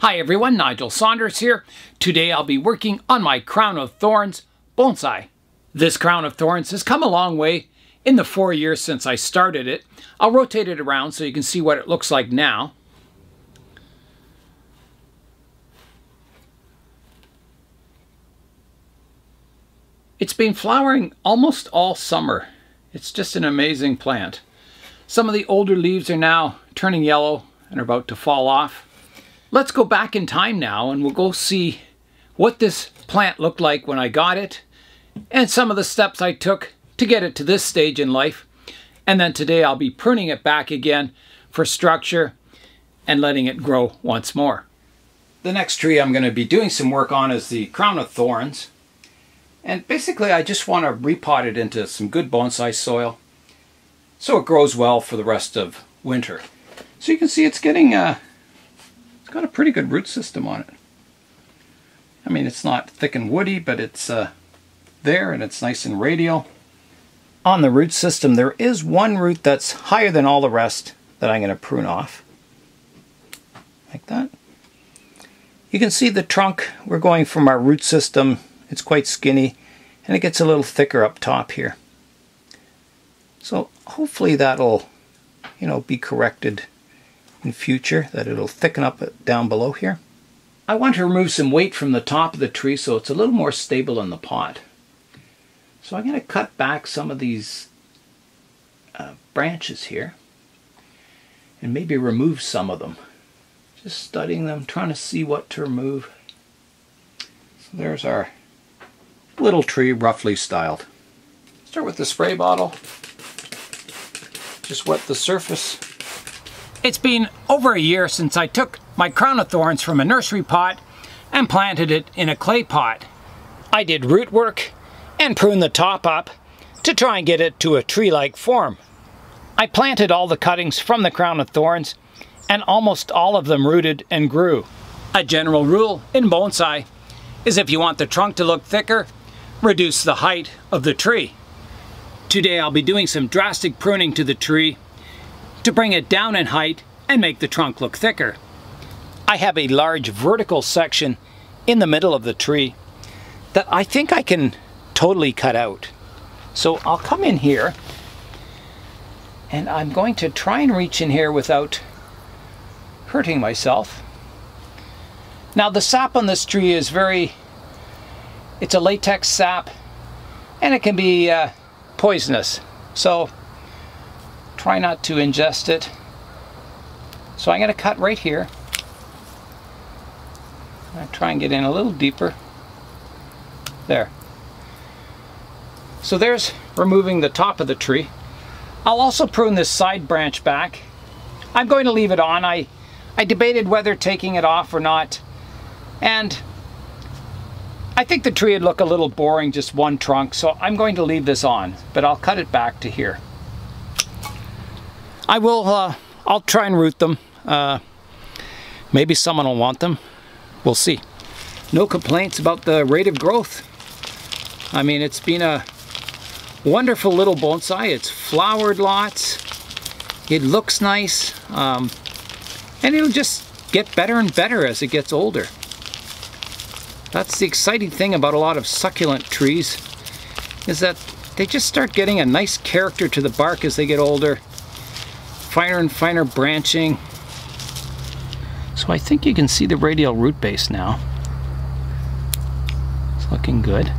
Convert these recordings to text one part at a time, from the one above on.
Hi everyone, Nigel Saunders here. Today I'll be working on my Crown of Thorns bonsai. This Crown of Thorns has come a long way in the four years since I started it. I'll rotate it around so you can see what it looks like now. It's been flowering almost all summer. It's just an amazing plant. Some of the older leaves are now turning yellow and are about to fall off. Let's go back in time now and we'll go see what this plant looked like when I got it and some of the steps I took to get it to this stage in life. And then today I'll be pruning it back again for structure and letting it grow once more. The next tree I'm going to be doing some work on is the crown of thorns. And basically I just want to repot it into some good bonsai soil so it grows well for the rest of winter. So you can see it's getting uh, it's got a pretty good root system on it. I mean, it's not thick and woody, but it's uh, there and it's nice and radial. On the root system, there is one root that's higher than all the rest that I'm going to prune off. Like that. You can see the trunk, we're going from our root system, it's quite skinny, and it gets a little thicker up top here. So hopefully that'll, you know, be corrected in future that it'll thicken up down below here. I want to remove some weight from the top of the tree so it's a little more stable in the pot. So I'm going to cut back some of these uh, branches here and maybe remove some of them. Just studying them, trying to see what to remove. So there's our little tree roughly styled. Start with the spray bottle. Just wet the surface it's been over a year since I took my crown of thorns from a nursery pot and planted it in a clay pot. I did root work and pruned the top up to try and get it to a tree-like form. I planted all the cuttings from the crown of thorns and almost all of them rooted and grew. A general rule in bonsai is if you want the trunk to look thicker, reduce the height of the tree. Today I'll be doing some drastic pruning to the tree to bring it down in height and make the trunk look thicker. I have a large vertical section in the middle of the tree that I think I can totally cut out. So I'll come in here and I'm going to try and reach in here without hurting myself. Now the sap on this tree is very, it's a latex sap and it can be uh, poisonous. So Try not to ingest it. So I'm going to cut right here. I try and get in a little deeper. There. So there's removing the top of the tree. I'll also prune this side branch back. I'm going to leave it on. I, I debated whether taking it off or not. And I think the tree would look a little boring, just one trunk, so I'm going to leave this on, but I'll cut it back to here. I will, uh, I'll try and root them. Uh, maybe someone will want them. We'll see. No complaints about the rate of growth. I mean, it's been a wonderful little bonsai. It's flowered lots. It looks nice. Um, and it'll just get better and better as it gets older. That's the exciting thing about a lot of succulent trees is that they just start getting a nice character to the bark as they get older finer and finer branching. So I think you can see the radial root base now. It's looking good.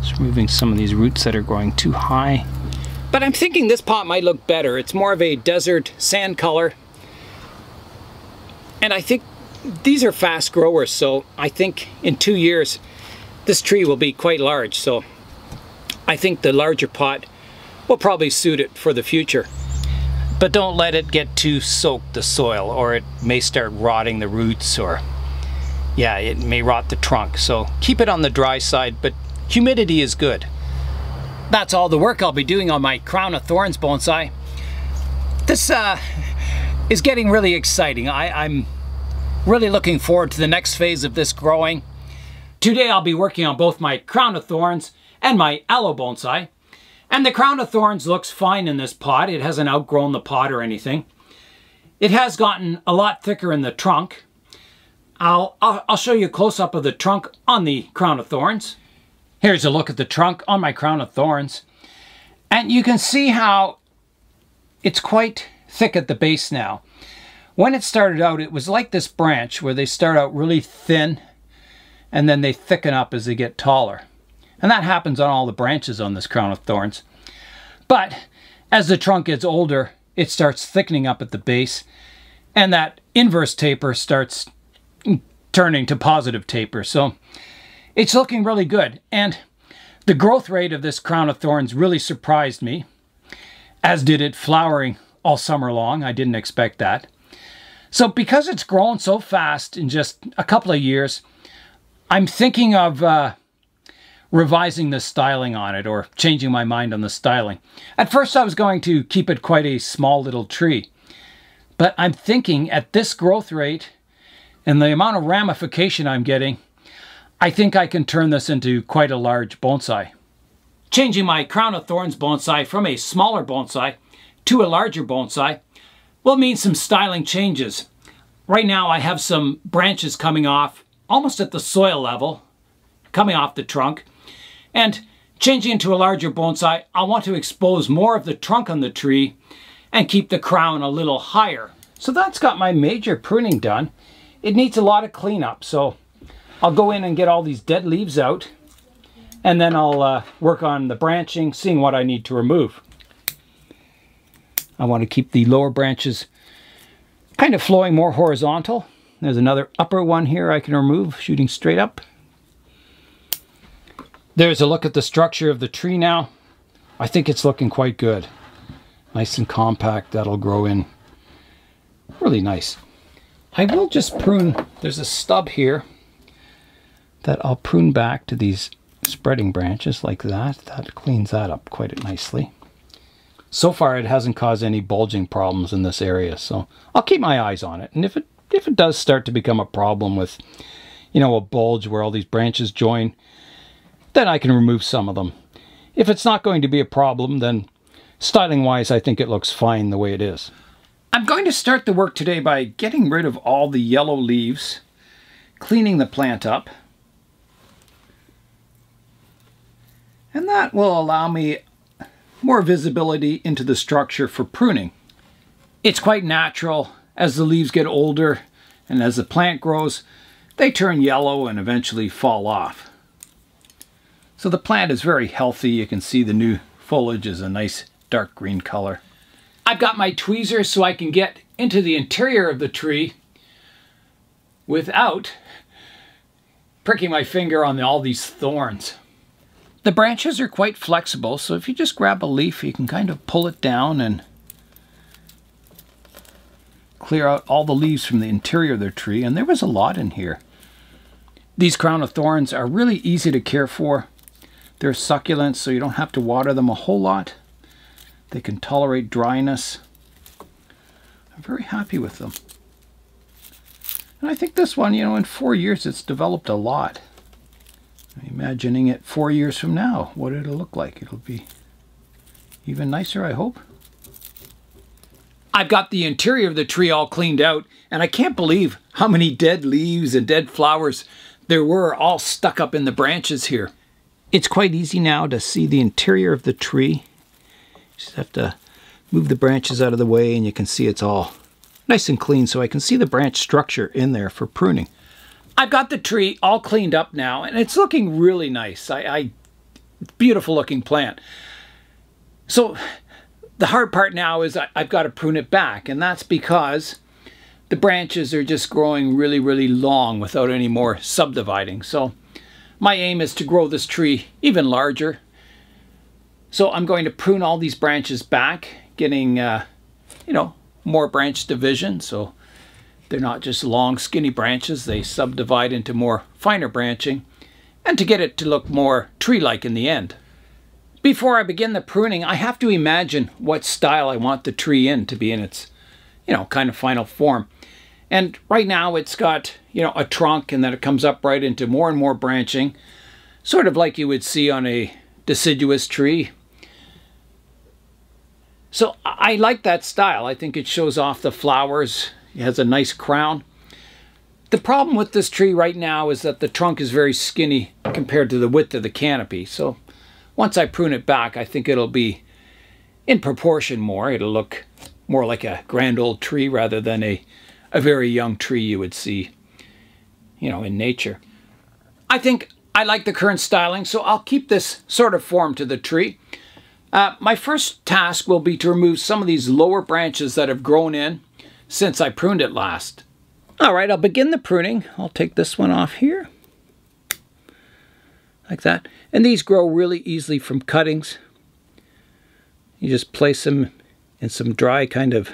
Just removing some of these roots that are growing too high. But I'm thinking this pot might look better. It's more of a desert sand color. And I think these are fast growers, so I think in two years this tree will be quite large. So I think the larger pot will probably suit it for the future. But don't let it get too soaked the soil or it may start rotting the roots or yeah, it may rot the trunk. So keep it on the dry side, but humidity is good. That's all the work I'll be doing on my Crown of Thorns bonsai. This uh, is getting really exciting. I, I'm really looking forward to the next phase of this growing. Today I'll be working on both my Crown of Thorns and my Aloe bonsai. And the crown of thorns looks fine in this pot. It hasn't outgrown the pot or anything. It has gotten a lot thicker in the trunk. I'll, I'll, I'll show you a close-up of the trunk on the crown of thorns. Here's a look at the trunk on my crown of thorns. And you can see how it's quite thick at the base now. When it started out, it was like this branch where they start out really thin and then they thicken up as they get taller. And that happens on all the branches on this crown of thorns. But as the trunk gets older, it starts thickening up at the base and that inverse taper starts turning to positive taper. So it's looking really good. And the growth rate of this crown of thorns really surprised me, as did it flowering all summer long. I didn't expect that. So because it's grown so fast in just a couple of years, I'm thinking of uh, revising the styling on it or changing my mind on the styling. At first I was going to keep it quite a small little tree, but I'm thinking at this growth rate and the amount of ramification I'm getting, I think I can turn this into quite a large bonsai. Changing my crown of thorns bonsai from a smaller bonsai to a larger bonsai will mean some styling changes. Right now I have some branches coming off almost at the soil level, coming off the trunk, and changing into a larger bonsai, I want to expose more of the trunk on the tree and keep the crown a little higher. So that's got my major pruning done. It needs a lot of cleanup, so I'll go in and get all these dead leaves out and then I'll uh, work on the branching, seeing what I need to remove. I want to keep the lower branches kind of flowing more horizontal. There's another upper one here I can remove, shooting straight up. There's a look at the structure of the tree now. I think it's looking quite good. Nice and compact, that'll grow in really nice. I will just prune, there's a stub here that I'll prune back to these spreading branches like that. That cleans that up quite nicely. So far it hasn't caused any bulging problems in this area, so I'll keep my eyes on it. And if it if it does start to become a problem with, you know, a bulge where all these branches join, then I can remove some of them. If it's not going to be a problem, then styling-wise, I think it looks fine the way it is. I'm going to start the work today by getting rid of all the yellow leaves, cleaning the plant up, and that will allow me more visibility into the structure for pruning. It's quite natural as the leaves get older and as the plant grows, they turn yellow and eventually fall off. So the plant is very healthy. You can see the new foliage is a nice dark green color. I've got my tweezers so I can get into the interior of the tree without pricking my finger on all these thorns. The branches are quite flexible, so if you just grab a leaf, you can kind of pull it down and clear out all the leaves from the interior of the tree, and there was a lot in here. These crown of thorns are really easy to care for. They're succulents, so you don't have to water them a whole lot. They can tolerate dryness. I'm very happy with them. And I think this one, you know, in four years it's developed a lot. I'm Imagining it four years from now, what it'll look like. It'll be even nicer, I hope. I've got the interior of the tree all cleaned out, and I can't believe how many dead leaves and dead flowers there were all stuck up in the branches here. It's quite easy now to see the interior of the tree. Just have to move the branches out of the way and you can see it's all nice and clean so I can see the branch structure in there for pruning. I've got the tree all cleaned up now and it's looking really nice. I, I beautiful looking plant. So the hard part now is I, I've got to prune it back and that's because the branches are just growing really, really long without any more subdividing. So my aim is to grow this tree even larger. So I'm going to prune all these branches back, getting, uh, you know, more branch division. So they're not just long, skinny branches. They subdivide into more finer branching and to get it to look more tree-like in the end. Before I begin the pruning, I have to imagine what style I want the tree in to be in its, you know, kind of final form. And right now it's got, you know, a trunk and then it comes up right into more and more branching, sort of like you would see on a deciduous tree. So I like that style. I think it shows off the flowers. It has a nice crown. The problem with this tree right now is that the trunk is very skinny compared to the width of the canopy. So once I prune it back, I think it'll be in proportion more. It'll look more like a grand old tree rather than a, a very young tree you would see, you know, in nature. I think I like the current styling, so I'll keep this sort of form to the tree. Uh, my first task will be to remove some of these lower branches that have grown in since I pruned it last. All right, I'll begin the pruning. I'll take this one off here, like that. And these grow really easily from cuttings. You just place them in some dry kind of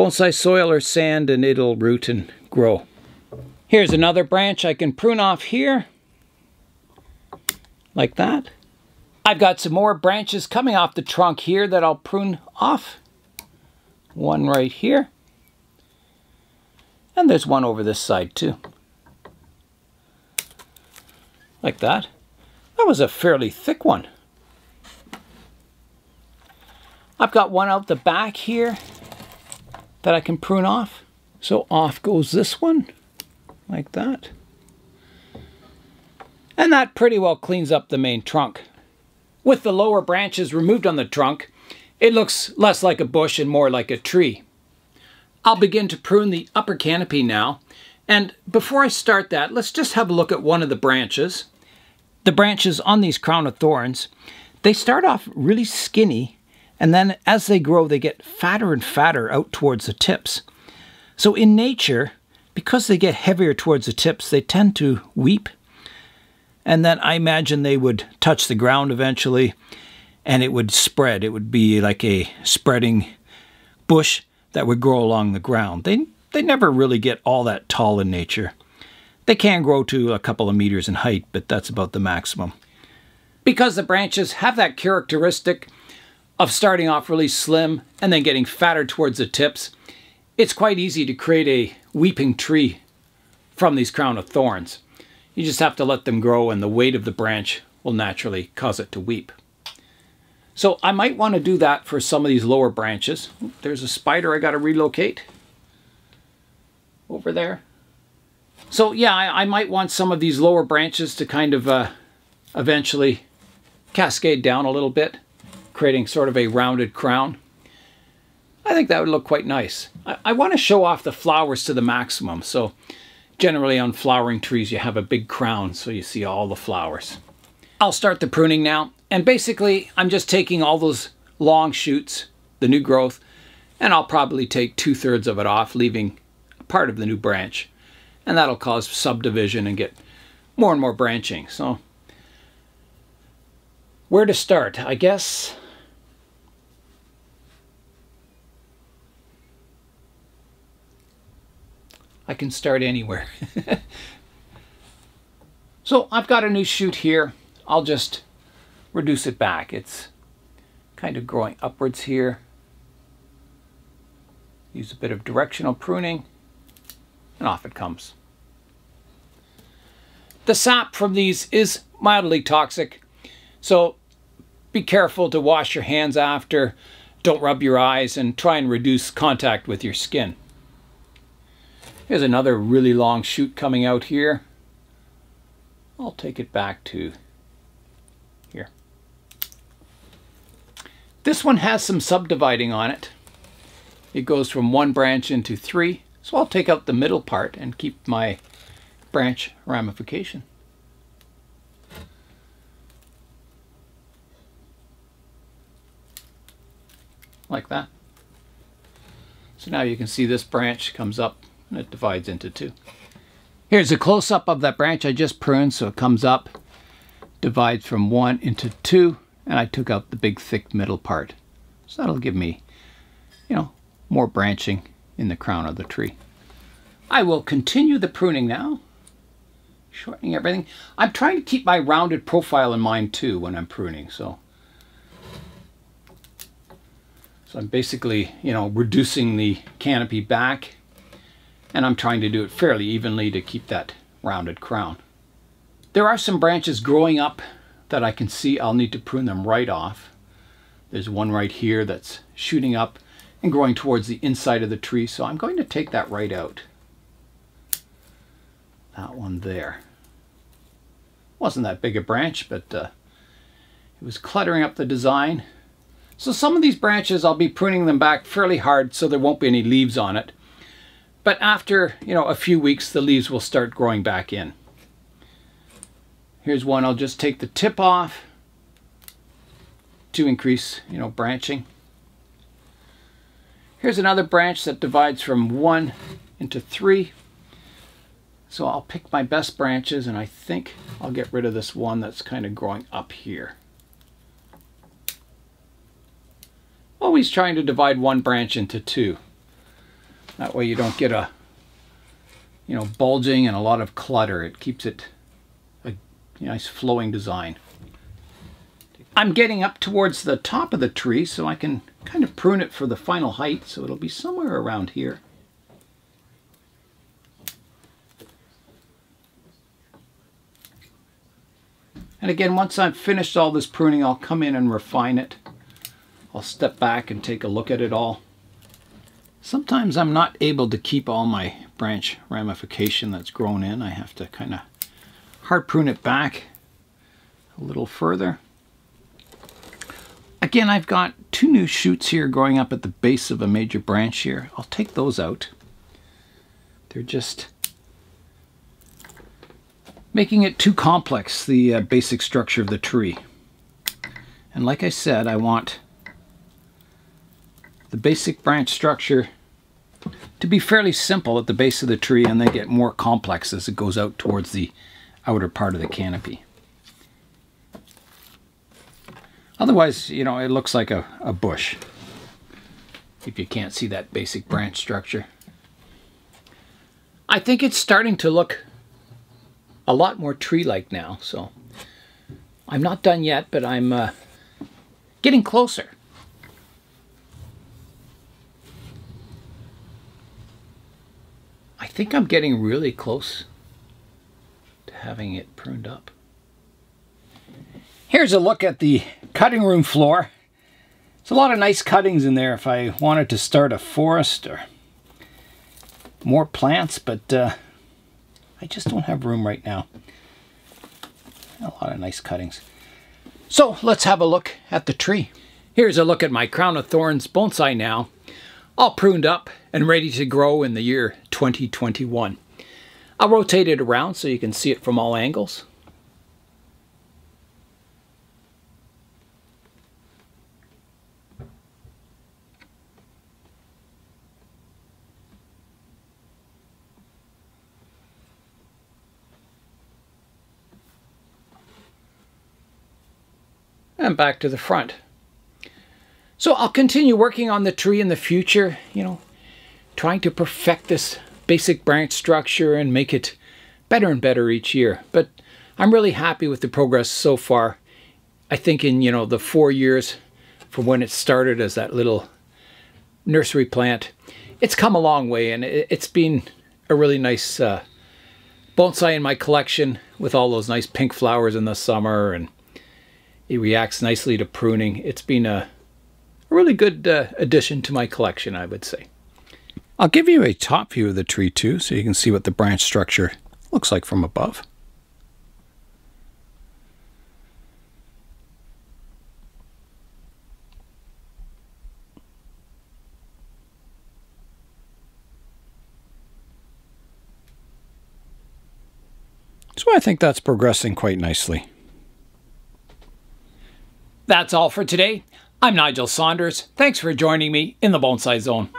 bonsai soil or sand and it'll root and grow. Here's another branch I can prune off here, like that. I've got some more branches coming off the trunk here that I'll prune off. One right here. And there's one over this side too. Like that. That was a fairly thick one. I've got one out the back here that I can prune off. So off goes this one, like that. And that pretty well cleans up the main trunk. With the lower branches removed on the trunk, it looks less like a bush and more like a tree. I'll begin to prune the upper canopy now. And before I start that, let's just have a look at one of the branches. The branches on these crown of thorns, they start off really skinny, and then as they grow, they get fatter and fatter out towards the tips. So in nature, because they get heavier towards the tips, they tend to weep. And then I imagine they would touch the ground eventually, and it would spread. It would be like a spreading bush that would grow along the ground. They, they never really get all that tall in nature. They can grow to a couple of meters in height, but that's about the maximum. Because the branches have that characteristic of starting off really slim and then getting fatter towards the tips, it's quite easy to create a weeping tree from these crown of thorns. You just have to let them grow and the weight of the branch will naturally cause it to weep. So I might want to do that for some of these lower branches. There's a spider I got to relocate over there. So yeah, I, I, might want some of these lower branches to kind of uh, eventually cascade down a little bit, creating sort of a rounded crown. I think that would look quite nice. I, I want to show off the flowers to the maximum. So generally on flowering trees, you have a big crown so you see all the flowers. I'll start the pruning now. And basically, I'm just taking all those long shoots, the new growth, and I'll probably take two-thirds of it off, leaving part of the new branch. And that'll cause subdivision and get more and more branching. So where to start? I guess I can start anywhere. so I've got a new shoot here. I'll just reduce it back. It's kind of growing upwards here. Use a bit of directional pruning and off it comes. The sap from these is mildly toxic, so be careful to wash your hands after, don't rub your eyes, and try and reduce contact with your skin. Here's another really long shoot coming out here. I'll take it back to here. This one has some subdividing on it. It goes from one branch into three. So I'll take out the middle part and keep my branch ramification. Like that. So now you can see this branch comes up and it divides into two. Here's a close-up of that branch I just pruned so it comes up, divides from one into two, and I took out the big thick middle part. So that'll give me, you know, more branching in the crown of the tree. I will continue the pruning now, shortening everything. I'm trying to keep my rounded profile in mind too when I'm pruning, so. So I'm basically, you know, reducing the canopy back and I'm trying to do it fairly evenly to keep that rounded crown. There are some branches growing up that I can see I'll need to prune them right off. There's one right here that's shooting up and growing towards the inside of the tree, so I'm going to take that right out. that one there. Wasn't that big a branch, but uh, it was cluttering up the design. So some of these branches, I'll be pruning them back fairly hard so there won't be any leaves on it. But after, you know, a few weeks, the leaves will start growing back in. Here's one, I'll just take the tip off to increase, you know, branching. Here's another branch that divides from one into three. So I'll pick my best branches and I think I'll get rid of this one that's kind of growing up here. Always trying to divide one branch into two. That way you don't get a, you know, bulging and a lot of clutter. It keeps it a nice flowing design. I'm getting up towards the top of the tree so I can kind of prune it for the final height. So it'll be somewhere around here. And again, once I've finished all this pruning, I'll come in and refine it. I'll step back and take a look at it all. Sometimes I'm not able to keep all my branch ramification that's grown in. I have to kind of hard prune it back a little further. Again, I've got two new shoots here growing up at the base of a major branch here. I'll take those out. They're just making it too complex, the uh, basic structure of the tree. And like I said, I want the basic branch structure to be fairly simple at the base of the tree and then get more complex as it goes out towards the outer part of the canopy. Otherwise, you know, it looks like a, a bush if you can't see that basic branch structure. I think it's starting to look a lot more tree-like now, so I'm not done yet, but I'm uh, getting closer. Think I'm getting really close to having it pruned up. Here's a look at the cutting room floor. There's a lot of nice cuttings in there if I wanted to start a forest or more plants, but uh, I just don't have room right now. A lot of nice cuttings. So let's have a look at the tree. Here's a look at my crown of thorns bonsai now, all pruned up and ready to grow in the year 2021. I'll rotate it around so you can see it from all angles. and back to the front. So I'll continue working on the tree in the future, you know, trying to perfect this basic branch structure and make it better and better each year. But I'm really happy with the progress so far. I think in, you know, the four years from when it started as that little nursery plant, it's come a long way and it's been a really nice uh, bonsai in my collection with all those nice pink flowers in the summer and it reacts nicely to pruning. It's been a, really good uh, addition to my collection, I would say. I'll give you a top view of the tree too, so you can see what the branch structure looks like from above. So I think that's progressing quite nicely. That's all for today. I'm Nigel Saunders. Thanks for joining me in the Bonsai Zone.